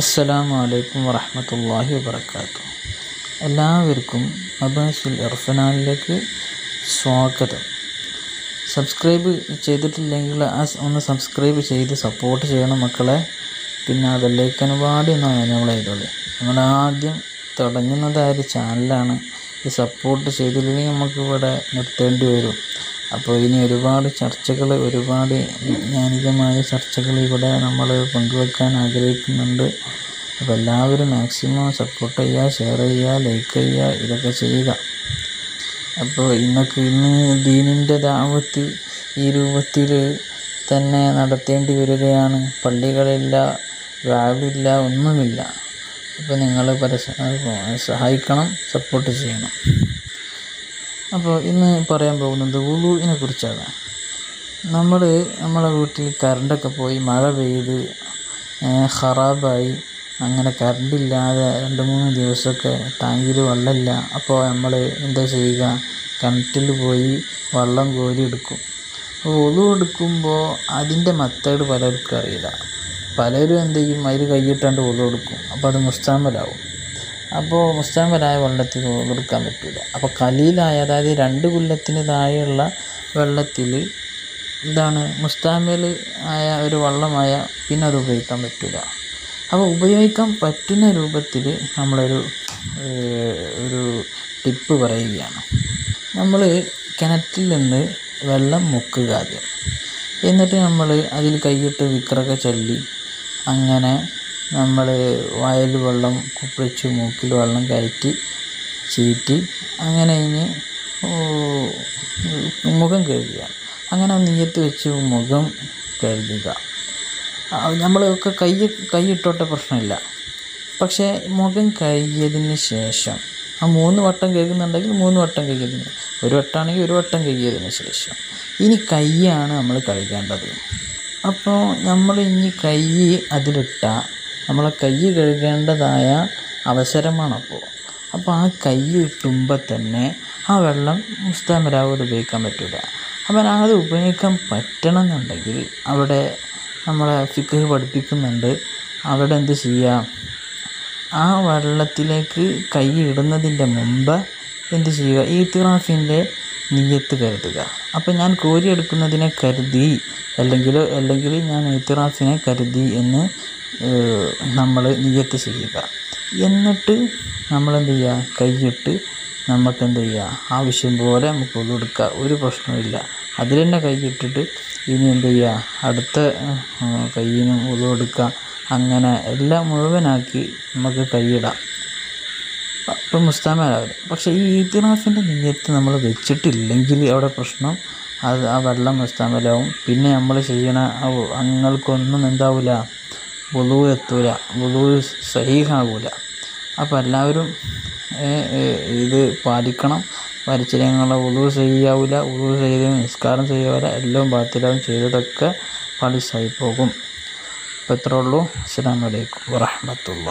അസ്സലാമു അലൈക്കും വറഹമത്തല്ലാഹി വബർക്കാത്തു എല്ലാവർക്കും അബാസുൽ ഇർഫനാനിലേക്ക് സ്വാഗതം. സബ്സ്ക്രൈബ് ചെയ്തിട്ടില്ലെങ്കിൽ ഒന്ന് സബ്സ്ക്രൈബ് ചെയ്ത് സപ്പോർട്ട് ചെയ്യണം മക്കളെ. പിന്നെ ആ അനുപാടി പാടി ഒന്ന് നമ്മൾ ചെയ്തോളി നമ്മൾ ആദ്യം തുടങ്ങുന്നതായ ഒരു ചാനലാണ്. ഈ സപ്പോർട്ട് ചെയ്തില്ലെങ്കിൽ നമുക്കിവിടെ നിർത്തേണ്ടി വരും. അപ്പോൾ ഇനി ഒരുപാട് ചർച്ചകൾ ഒരുപാട് വൈജ്ഞാനികമായ ചർച്ചകൾ ഇവിടെ നമ്മൾ പങ്കുവെക്കാൻ ആഗ്രഹിക്കുന്നുണ്ട്. അപ്പോൾ എല്ലാവരും മാക്സിമം സപ്പോർട്ട് ചെയ്യുക ഷെയർ ചെയ്യുക ലൈക്ക് ചെയ്യുക ഇതൊക്കെ ചെയ്യുക. അപ്പോൾ ഇന്നൊക്കെ ഇന്ന് ദീനിന്റെ ദാവത്ത് ഈ രൂപത്തിൽ തന്നെ നടത്തേണ്ടി വരികയാണ്. പള്ളികളില്ല വാവില്ല ഒന്നുമില്ല. അപ്പോൾ നിങ്ങൾ പരസ്യ സഹായിക്കണം സപ്പോർട്ട് ചെയ്യണം. അപ്പോൾ ഇന്ന് പറയാൻ പോകുന്നത് വുളുവിനെ കുറിച്ചാണ്. നമ്മൾ നമ്മളെ വീട്ടിൽ കറണ്ടൊക്കെ പോയി മഴ പെയ്ത് ഖറാബായി അങ്ങനെ കറണ്ടില്ലാതെ രണ്ട് മൂന്ന് ദിവസമൊക്കെ ടാങ്കിൽ വെള്ളമില്ല അപ്പോൾ നമ്മൾ എന്താ ചെയ്യുക? കിണറ്റിൽ പോയി വെള്ളം കോരി എടുക്കും. അപ്പോൾ ഒതു എടുക്കുമ്പോൾ അതിന്റെ മെത്തേഡ് പലർക്കും അറിയില്ല. പലരും എന്തെങ്കിലും അതിൽ കൈയിട്ടാണ്ട് ഒതു എടുക്കും. അപ്പോൾ അത് മുസ്താമലാവും. അപ്പോൾ മുസ്താമലായ വെള്ളത്തിൽ കൊടുക്കാൻ പറ്റില്ല അപ്പോൾ കലീലായ അതായത് രണ്ട് കുല്ലത്തിന് താഴെയുള്ള വെള്ളത്തിൽ എന്താണ് മുസ്താമിൽ ആയ ഒരു വള്ളമായ പിന്നെ അത് ഉപയോഗിക്കാൻ പറ്റില്ല അപ്പോൾ ഉപയോഗിക്കാൻ പറ്റുന്ന രൂപത്തിൽ നമ്മളൊരു ഒരു ടിപ്പ് പറയുകയാണ്. നമ്മൾ കിണറ്റിൽ നിന്ന് വെള്ളം മുക്കുക ആദ്യം. എന്നിട്ട് നമ്മൾ അതിൽ കൈയിട്ട് വിക്രൊക്കെ ചൊല്ലി അങ്ങനെ നമ്മൾ വയൽ വെള്ളം കുപ്പിളിച്ച് മൂക്കിൽ വെള്ളം കയറ്റി ചീറ്റി അങ്ങനെ ഇനി മുഖം കഴുകുക. അങ്ങനെ നീയത്ത് വെച്ച് മുഖം കഴുകുക. നമ്മളൊക്കെ കൈ കൈയിട്ടോട്ടെ പ്രശ്നമില്ല. പക്ഷേ മുഖം കഴുകിയതിന് ശേഷം ആ മൂന്ന് വട്ടം കഴുകുന്നുണ്ടെങ്കിൽ മൂന്ന് വട്ടം കഴുകിയതിന് ഒരു വട്ടമാണെങ്കിൽ ഒരു വട്ടം കഴുകിയതിന് ശേഷം. ഇനി കൈയാണ് നമ്മൾ കഴുകേണ്ടത്. അപ്പോൾ നമ്മൾ ഇനി കൈ അതിലിട്ട നമ്മളെ കൈ കഴുകേണ്ടതായ അവസരമാണപ്പോൾ അപ്പോൾ ആ കൈ ഇട്ടുമ്പോൾ തന്നെ ആ വെള്ളം മുസ്താമരാവോട് ഉപയോഗിക്കാൻ പറ്റില്ല അപ്പം അത് ഉപയോഗിക്കാൻ പറ്റണം എന്നുണ്ടെങ്കിൽ അവിടെ നമ്മളെ ഫിക്ക് പഠിപ്പിക്കുന്നുണ്ട്. അവിടെ എന്ത് ചെയ്യാം? ആ വെള്ളത്തിലേക്ക് കൈ ഇടുന്നതിന്റെ മുമ്പ് എന്ത് ചെയ്യുക? ഈ തിറാഫിന്റെ നീയത്ത് കരുതുക. അപ്പം ഞാൻ കോരിയെടുക്കുന്നതിനെ കരുതി അല്ലെങ്കിൽ അല്ലെങ്കിൽ ഞാൻ ഇത്തിറാഫിനെ കരുതി എന്ന് നമ്മൾ നീയത്ത് ചെയ്യുക. എന്നിട്ട് നമ്മളെന്ത് ചെയ്യുക? കൈയിട്ട് നമുക്ക് എന്ത് ചെയ്യുക? ആവശ്യം പോലെ നമുക്ക് ഒതുകൊടുക്കുക ഒരു പ്രശ്നമില്ല അതിൽ തന്നെ കൈയിട്ടിട്ട് ഇനി എന്ത് ചെയ്യുക? അടുത്ത കയ്യിനും ഒതുകൊടുക്കുക അങ്ങനെ എല്ലാം മുഴുവനാക്കി നമുക്ക് കൈയിടാം. ഇപ്പം മുസ്താമലാവില്ല പക്ഷേ ഈ ഈത്തിറാഫിന്റെ നീയത്ത് നമ്മൾ വെച്ചിട്ടില്ലെങ്കിൽ അവിടെ പ്രശ്നം അത് ആ വെള്ളം മുസ്താമലാവും. പിന്നെ നമ്മൾ ചെയ്യണ അങ്ങൾക്കൊന്നും എന്താവില്ല വുളു എത്തൂല വുളു സഹീഹാകൂല. അപ്പോൾ എല്ലാവരും ഇത് പാലിക്കണം. പരിചയങ്ങളെ ഉളു ചെയ്യാവില്ല ഉളു ചെയ്ത് നിസ്കാരം ചെയ്യാവില്ല എല്ലാം ബാത്തിലാവും ചെയ്തതൊക്കെ പാലിസായി പോകും അപ്പോൾ ഇത്രയുള്ളൂ അസ്സാം വലൈക്കും വറഹമത്തുള്ള